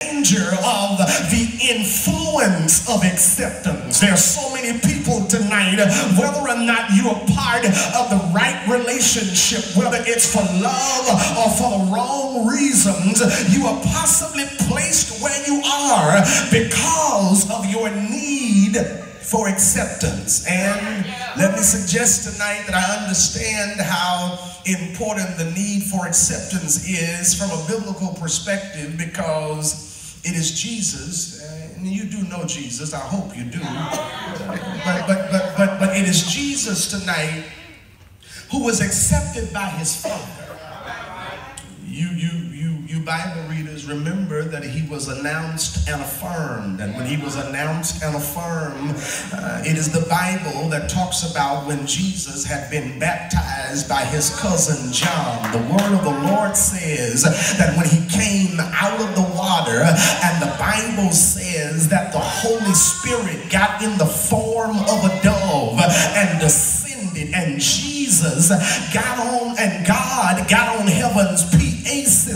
danger of the influence of acceptance. There are so many people tonight, whether or not you're part of the right relationship, whether it's for love or for the wrong reasons, you are possibly placed where you are because of your need for acceptance. And let me suggest tonight that I understand how important the need for acceptance is from a biblical perspective because it is Jesus, and you do know Jesus, I hope you do. But, but, but, but, but it is Jesus tonight who was accepted by his Father. You, you, you, Bible readers remember that he was announced and affirmed. And when he was announced and affirmed, uh, it is the Bible that talks about when Jesus had been baptized by his cousin John. The word of the Lord says that when he came out of the water, and the Bible says that the Holy Spirit got in the form of a dove and descended, and Jesus got on, and God got on heaven's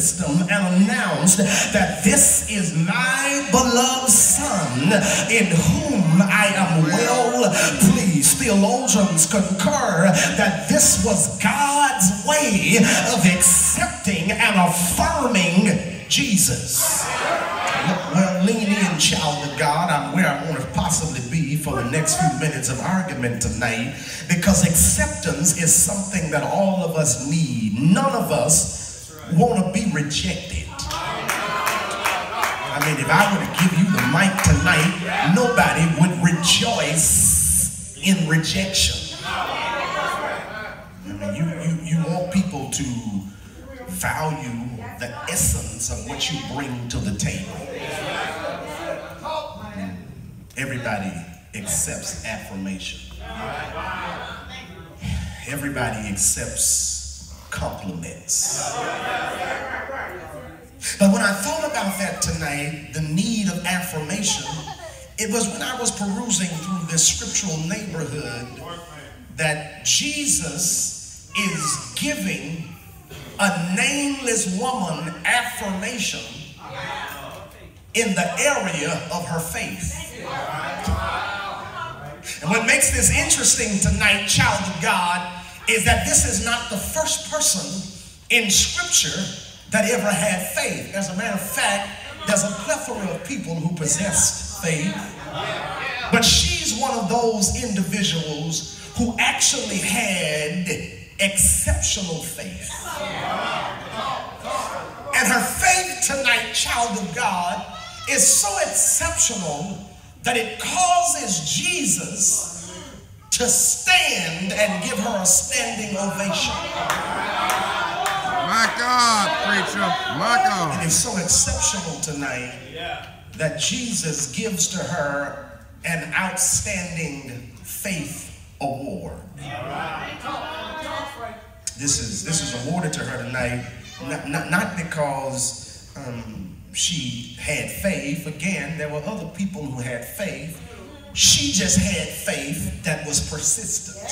And announced that this is my beloved Son in whom I am well pleased. Theologians concur that this was God's way of accepting and affirming Jesus. Well, lean in, child of God. I'm where I want to possibly be for the next few minutes of argument tonight because acceptance is something that all of us need. None of us want to be rejected. I mean, if I were to give you the mic tonight, nobody would rejoice in rejection. I mean, you, you, you want people to value the essence of what you bring to the table. Hmm. Everybody accepts affirmation. Everybody accepts compliments. But when I thought about that tonight, the need of affirmation, it was when I was perusing through this scriptural neighborhood that Jesus is giving a nameless woman affirmation in the area of her faith. And what makes this interesting tonight, child of God, is that this is not the first person in Scripture that ever had faith. As a matter of fact, there's a plethora of people who possessed faith. But she's one of those individuals who actually had exceptional faith. And her faith tonight, child of God, is so exceptional that it causes Jesus to stand and give her a standing ovation. My God, preacher. My God. It is so exceptional tonight that Jesus gives to her an outstanding faith award. This is this is awarded to her tonight, not, not, not because um, she had faith. Again, there were other people who had faith. She just had faith that was persistent.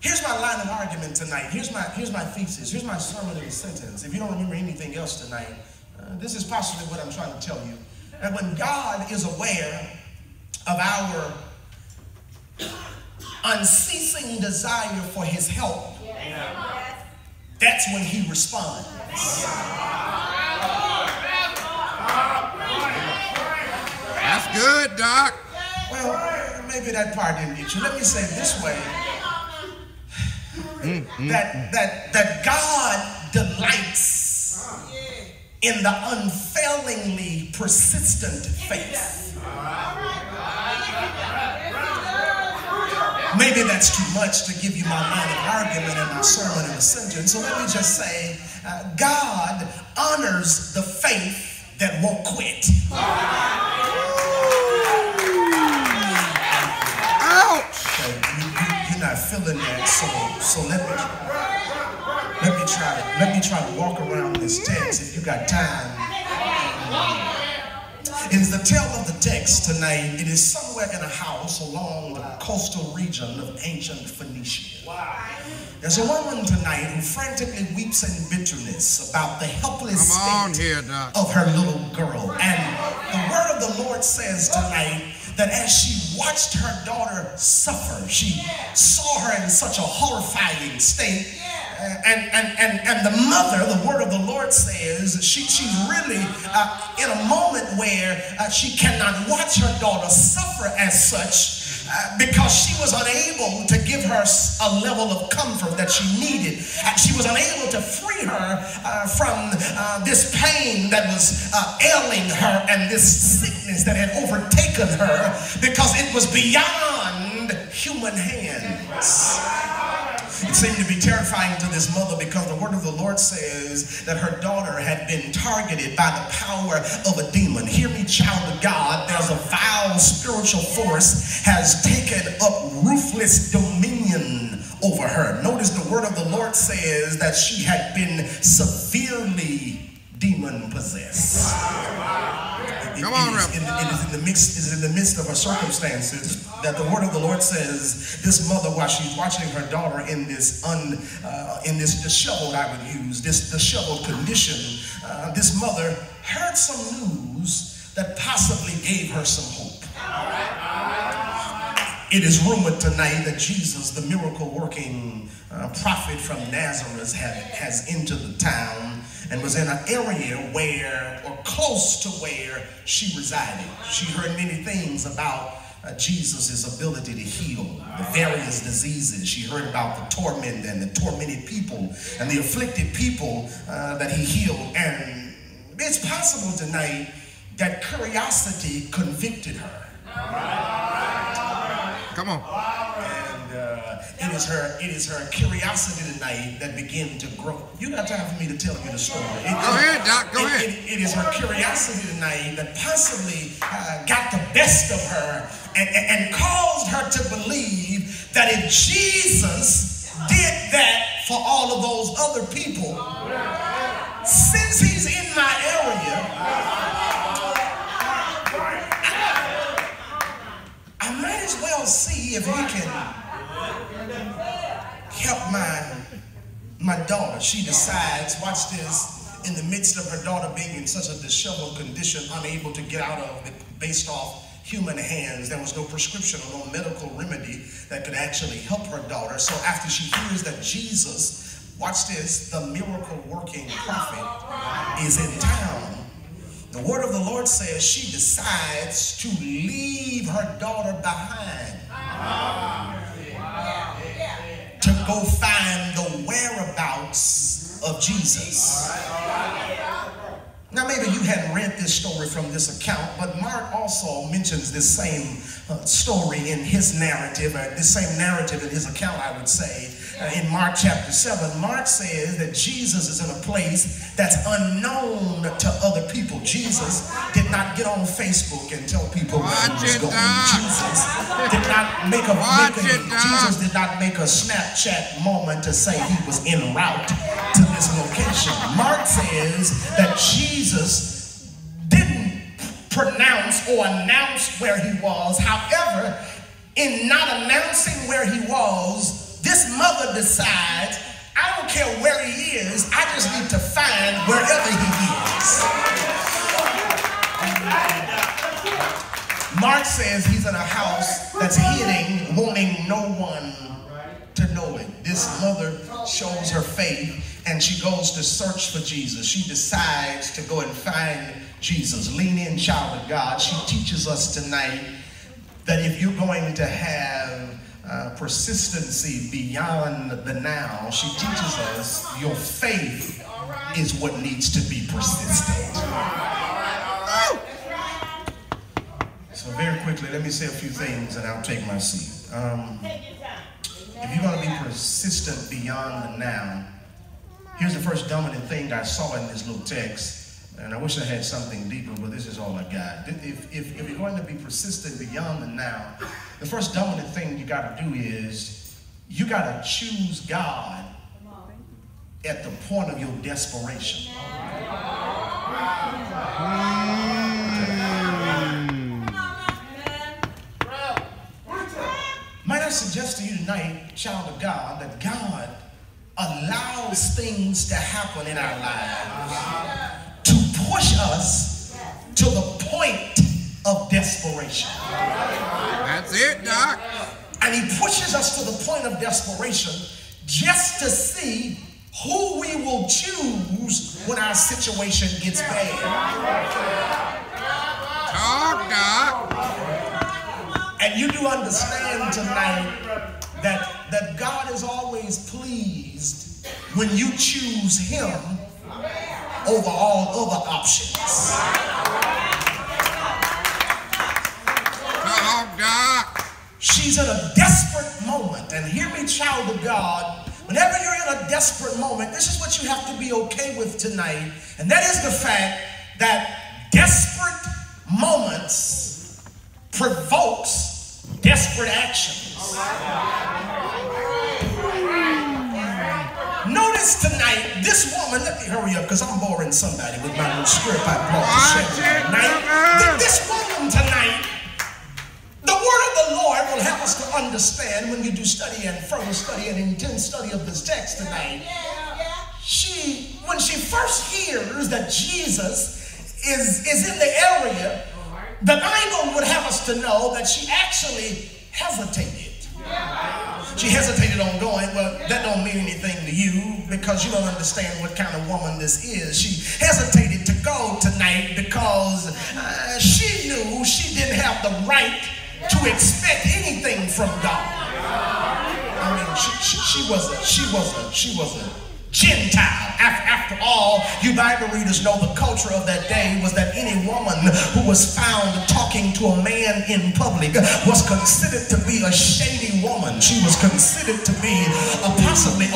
Here's my line of argument tonight. Here's my here's my thesis. Here's my sermon in a sentence. If you don't remember anything else tonight, uh, this is possibly what I'm trying to tell you. That when God is aware of our unceasing desire for his help, that's when he responds. That's good, Doc. Well, maybe that part didn't get you. Let me say it this way. Mm, mm. That, that, that God delights in the unfailingly persistent faith. Maybe that's too much to give you my of argument and my sermon in a sentence. So let me just say, uh, God honors the faith that won't quit. Ouch. Okay, you, you, you're not feeling that, so so let me let me try to let me try to walk around this text if you got time. It is the tale of the text tonight. It is somewhere in a house along the coastal region of ancient Phoenicia. There's a woman tonight who frantically weeps in bitterness about the helpless Come state here, of her little girl. And the word of the Lord says tonight that as she watched her daughter suffer, she saw her in such a horrifying state. And, and, and, and the mother, the word of the Lord says, she, she's really uh, in a moment where uh, she cannot watch her daughter suffer as such uh, because she was unable to give her a level of comfort that she needed. Uh, she was unable to free her uh, from uh, this pain that was uh, ailing her and this sickness that had overtaken her because it was beyond human hands. Seemed to be terrifying to this mother because the word of the Lord says that her daughter had been targeted by the power of a demon. Hear me, child of God. There's a vile spiritual force has taken up ruthless dominion over her. Notice the word of the Lord says that she had been severely demon possessed. It- Come on, is Reverend. in- it is in the midst is in the midst of her circumstances that the word of the Lord says this mother while she's watching her daughter in this un uh, in this disheveled I would use this disheveled condition uh, this mother heard some news that possibly gave her some hope. It is rumored tonight that Jesus, the miracle working uh, prophet from Nazareth, had, has entered the town and was in an area where, or close to where she resided. She heard many things about uh, Jesus' ability to heal the various diseases. She heard about the torment and the tormented people and the afflicted people uh, that he healed. And it's possible tonight that curiosity convicted her. Come on. And uh, it is her, it is her curiosity tonight that began to grow. You got time for me to tell you the story. It- Go ahead, Doc. Go it- ahead. it- it is her curiosity tonight that possibly uh, got the best of her and, and, and caused her to believe that if Jesus did that for all of those other people, since he's as well see if he can help my my daughter. She decides, watch this, in the midst of her daughter being in such a disheveled condition, unable to get out of it based off human hands. There was no prescription or no medical remedy that could actually help her daughter. So after she hears that Jesus, watch this, the miracle working prophet is in town, the word of the Lord says she decides to leave her daughter behind. Ah. To go find the whereabouts of Jesus. Now, maybe you hadn't read this story from this account, but Mark also mentions this same uh, story in his narrative, or this same narrative in his account, I would say. Uh, in Mark chapter 7, Mark says that Jesus is in a place that's unknown to other people. Jesus did not get on Facebook and tell people where he was going. Jesus did not make a, make a. Jesus did not make a Snapchat moment to say he was en route to this location. Mark says that Jesus didn't pronounce or announce where he was. However, in not announcing where he was, this mother decides, I don't care where he is, I just need to find wherever he is. Mark says he's in a house that's hidden, wanting no one. This mother shows her faith and she goes to search for Jesus. She decides to go and find Jesus. Lean in, child of God. She teaches us tonight that if you're going to have uh, persistency beyond the now, she teaches us your faith is what needs to be persistent. So very quickly, let me say a few things and I'll take my seat. Um, if you're going to be persistent beyond the now, here's the first dominant thing I saw in this little text. And I wish I had something deeper, but this is all I got. If, if, if you're going to be persistent beyond the now, the first dominant thing you got to do is you got to choose God at the point of your desperation. Suggest to you tonight, child of God, that God allows things to happen in our lives to push us to the point of desperation. That's it, Doc. And he pushes us to the point of desperation just to see who we will choose when our situation gets bad. Talk, Doc. And you do understand tonight that, that God is always pleased when you choose him over all other options. Talk, Doc. She's in a desperate moment. And hear me, child of God. Whenever you're in a desperate moment, this is what you have to be okay with tonight. And that is the fact that desperate moments provokes desperate actions. Notice tonight, this woman, let me hurry up because I'm boring somebody with my little script I brought to tonight. This woman tonight the word of the Lord will help us to understand when you do study and further study and intense study of this text tonight. She, when she first hears that Jesus is, is in the area, the Bible would have us to know that she actually hesitated. She hesitated on going, well, that don't mean anything to you because you don't understand what kind of woman this is. She hesitated to go tonight because uh, she knew she didn't have the right to expect anything from God. I mean, she, she, she was a, she was a, she was a Gentile. After, all, you Bible readers know the culture of that day was that any woman who was found talking to a man in public was considered to be a shady woman. She was considered to be a possibly